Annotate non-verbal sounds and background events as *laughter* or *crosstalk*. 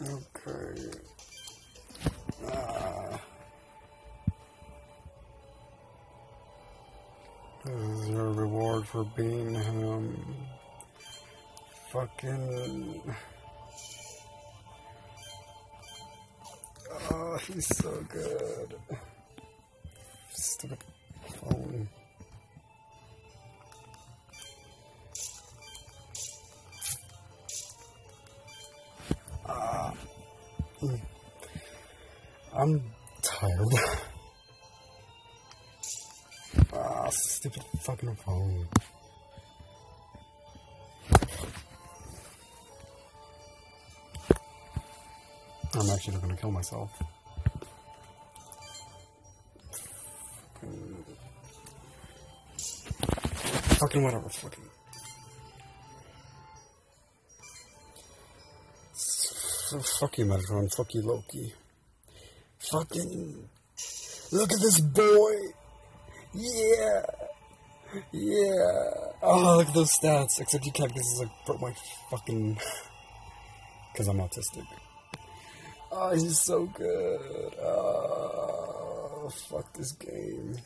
Okay. Ah. This is your reward for being him. Fucking. Oh, he's so good. Stupid I'm tired. *laughs* ah, stupid fucking phone. I'm actually gonna kill myself. Fucking, fucking whatever, fucking. Fuck you, Metatron. Fuck you, Loki. Fucking. Look at this boy! Yeah! Yeah! Oh, look at those stats. Except you can't because it's like my fucking. Because I'm autistic. Oh, he's so good. Oh, fuck this game.